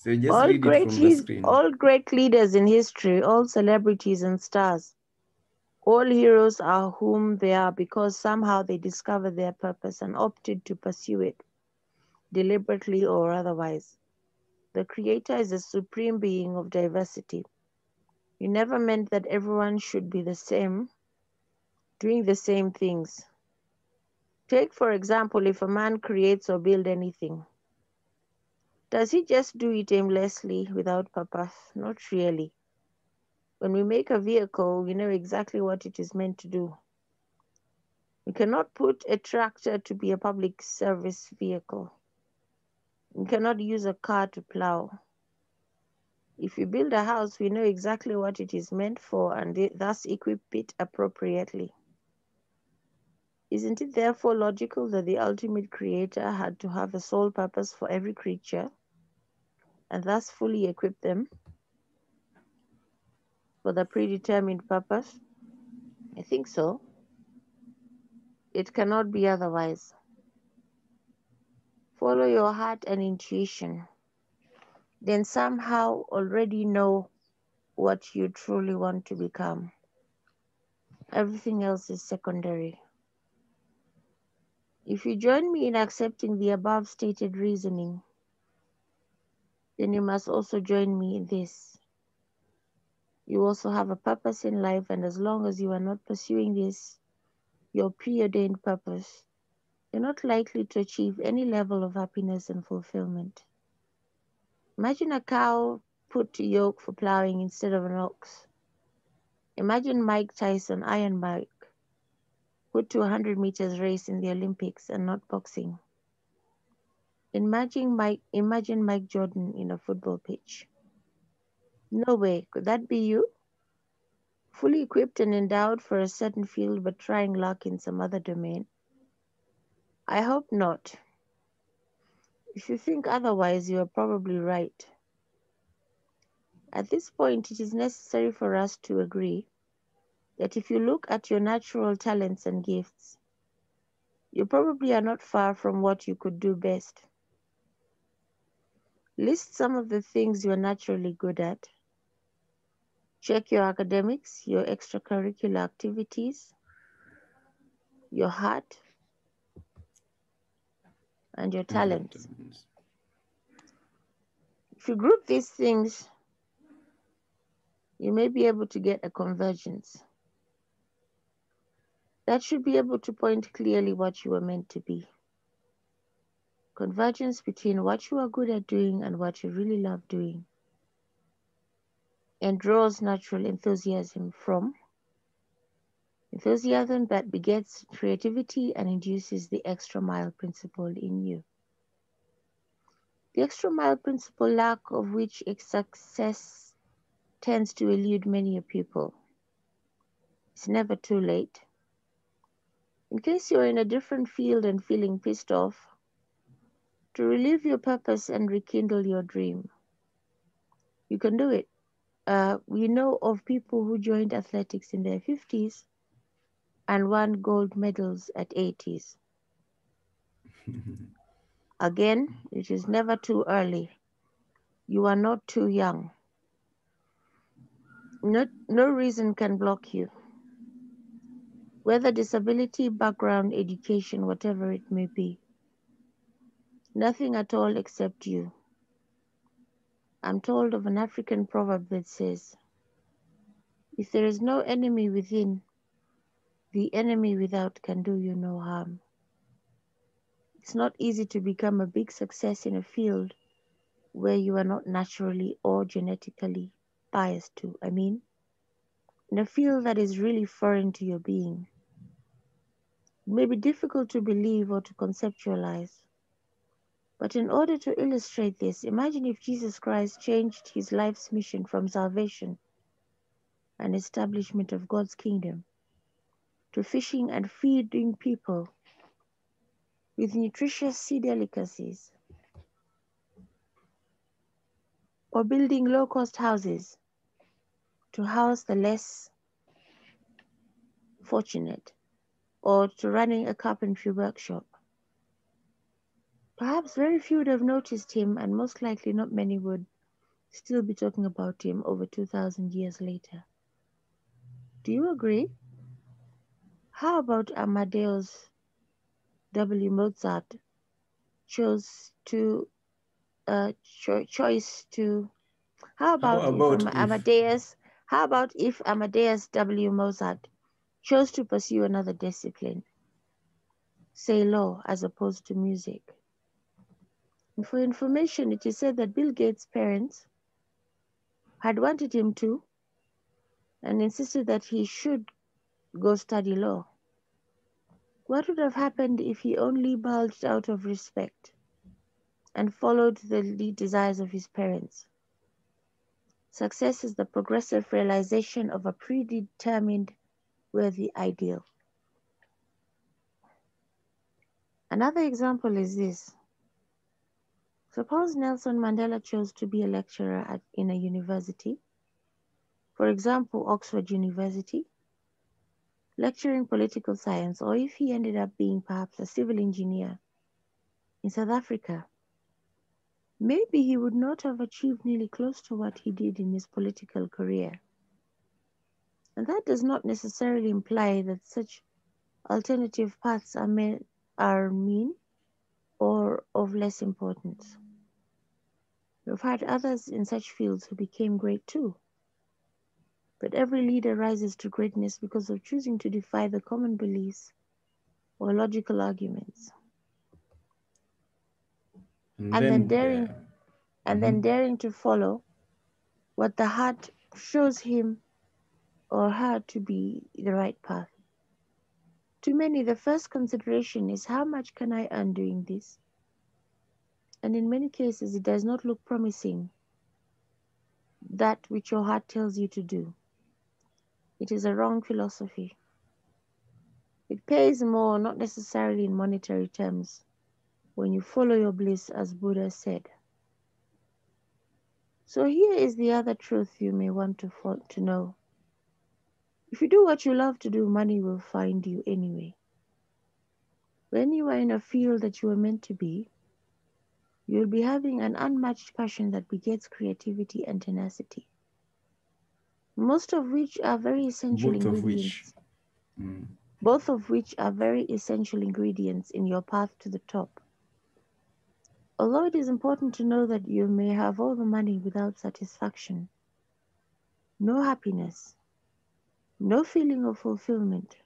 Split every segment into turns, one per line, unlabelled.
So just
all
read it
great
from the screen.
all great leaders in history, all celebrities and stars, all heroes are whom they are because somehow they discovered their purpose and opted to pursue it, deliberately or otherwise. The Creator is a supreme being of diversity. He never meant that everyone should be the same, doing the same things. Take, for example, if a man creates or builds anything. Does he just do it aimlessly without purpose? Not really. When we make a vehicle, we know exactly what it is meant to do. We cannot put a tractor to be a public service vehicle. We cannot use a car to plow. If we build a house, we know exactly what it is meant for and thus equip it appropriately. Isn't it therefore logical that the ultimate creator had to have a sole purpose for every creature and thus fully equip them for the predetermined purpose? I think so. It cannot be otherwise. Follow your heart and intuition. Then somehow already know what you truly want to become. Everything else is secondary. If you join me in accepting the above stated reasoning, then you must also join me in this. You also have a purpose in life, and as long as you are not pursuing this, your preordained purpose, you're not likely to achieve any level of happiness and fulfillment. Imagine a cow put to yoke for plowing instead of an ox. Imagine Mike Tyson, Iron Mike, put to a 100 meters race in the Olympics and not boxing. Imagine Mike, imagine Mike Jordan in a football pitch. No way, could that be you? Fully equipped and endowed for a certain field but trying luck in some other domain? I hope not. If you think otherwise, you are probably right. At this point, it is necessary for us to agree that if you look at your natural talents and gifts, you probably are not far from what you could do best. List some of the things you are naturally good at. Check your academics, your extracurricular activities, your heart, and your talents. If you group these things, you may be able to get a convergence. That should be able to point clearly what you were meant to be convergence between what you are good at doing and what you really love doing, and draws natural enthusiasm from enthusiasm that begets creativity and induces the extra mile principle in you. The extra mile principle, lack of which success tends to elude many pupil. It's never too late. In case you're in a different field and feeling pissed off, to relive your purpose and rekindle your dream. You can do it. Uh, we know of people who joined athletics in their 50s and won gold medals at 80s. Again, it is never too early. You are not too young. No, no reason can block you. Whether disability, background, education, whatever it may be. Nothing at all except you. I'm told of an African proverb that says, If there is no enemy within, the enemy without can do you no harm. It's not easy to become a big success in a field where you are not naturally or genetically biased to. I mean, in a field that is really foreign to your being. It may be difficult to believe or to conceptualize. But in order to illustrate this, imagine if Jesus Christ changed his life's mission from salvation and establishment of God's kingdom to fishing and feeding people with nutritious sea delicacies, or building low cost houses to house the less fortunate, or to running a carpentry workshop Perhaps very few would have noticed him, and most likely not many would still be talking about him over 2,000 years later. Do you agree? How about Amadeus W. Mozart chose to uh, cho- choice to how about,
How about
if
if-
Amadeus how about if Amadeus W. Mozart chose to pursue another discipline, say law as opposed to music? For information, it is said that Bill Gates' parents had wanted him to and insisted that he should go study law. What would have happened if he only bulged out of respect and followed the desires of his parents? Success is the progressive realization of a predetermined worthy ideal. Another example is this. Suppose Nelson Mandela chose to be a lecturer at, in a university, for example, Oxford University, lecturing political science, or if he ended up being perhaps a civil engineer in South Africa, maybe he would not have achieved nearly close to what he did in his political career. And that does not necessarily imply that such alternative paths are, mean, are mean or of less importance. We've had others in such fields who became great too. But every leader rises to greatness because of choosing to defy the common beliefs or logical arguments,
And,
And then daring-
uh,
and then daring to follow what the heart shows him or her to be the right path. To many, the first consideration is how much can I earn doing this? And in many cases, it does not look promising, that which your heart tells you to do. It is a wrong philosophy. It pays more, not necessarily in monetary terms, when you follow your bliss, as Buddha said. So here is the other truth you may want to, to know. If you do what you love to do, money will find you anyway. When you are in a field that you are meant to be, you'll be having an unmatched passion that begets creativity and tenacity, most of which are very essential
Both of
ingredients.
which. Mm.
both of which are very essential ingredients in your path to the top. Although it is important to know that you may have all the money without satisfaction, no happiness, no feeling of fulfillment.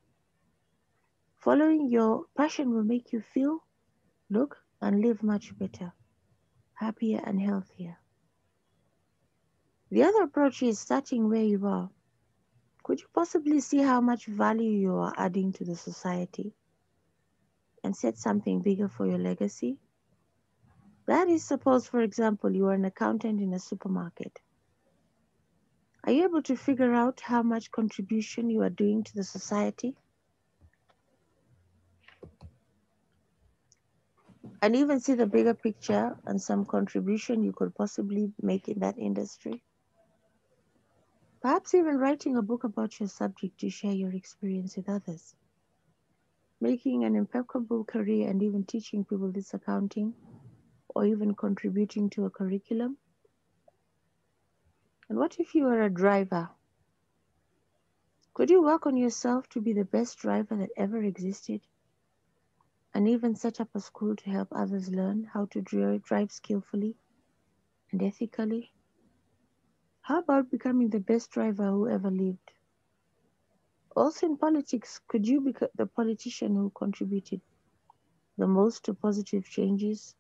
Following your passion will make you feel, look, and live much better, happier, and healthier. The other approach is starting where you are. Could you possibly see how much value you are adding to the society and set something bigger for your legacy? That is, suppose, for example, you are an accountant in a supermarket. Are you able to figure out how much contribution you are doing to the society? And even see the bigger picture and some contribution you could possibly make in that industry? Perhaps even writing a book about your subject to share your experience with others. Making an impeccable career and even teaching people this accounting or even contributing to a curriculum? And what if you were a driver? Could you work on yourself to be the best driver that ever existed? And even set up a school to help others learn how to drive skillfully and ethically? How about becoming the best driver who ever lived? Also in politics, could you be the politician who contributed the most to positive changes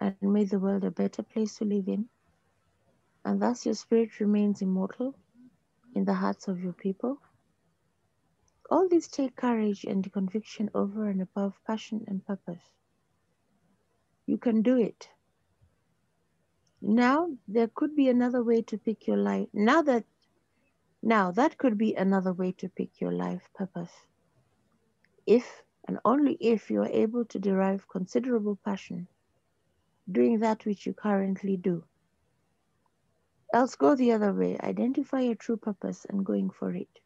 and made the world a better place to live in? And thus your spirit remains immortal in the hearts of your people? All these take courage and conviction over and above passion and purpose. You can do it. Now there could be another way to pick your life. Now that now that could be another way to pick your life purpose. If and only if you are able to derive considerable passion doing that which you currently do. Else go the other way, identify your true purpose and going for it.